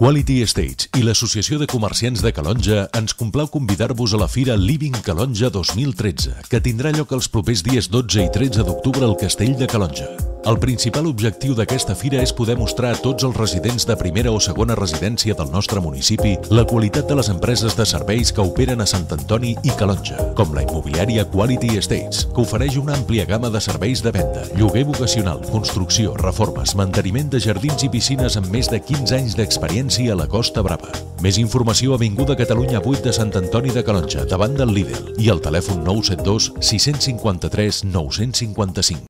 Quality Estates i l'Associació de Comerciants de Calonja ens complau convidar-vos a la Fira Living Calonja 2013, que tindrà lloc els propers dies 12 i 13 d'octubre al Castell de Calonja. El principal objectiu d'aquesta fira és poder mostrar a tots els residents de primera o segona residència del nostre municipi la qualitat de les empreses de serveis que operen a Sant Antoni i Calonja, com la immobiliària Quality Estates, que ofereix una àmplia gamma de serveis de venda, lloguer vocacional, construcció, reformes, manteniment de jardins i piscines amb més de 15 anys d'experiència a la Costa Brava. Més informació a Avinguda Catalunya 8 de Sant Antoni de Calonja, davant del Lidl, i al telèfon 972 653 955.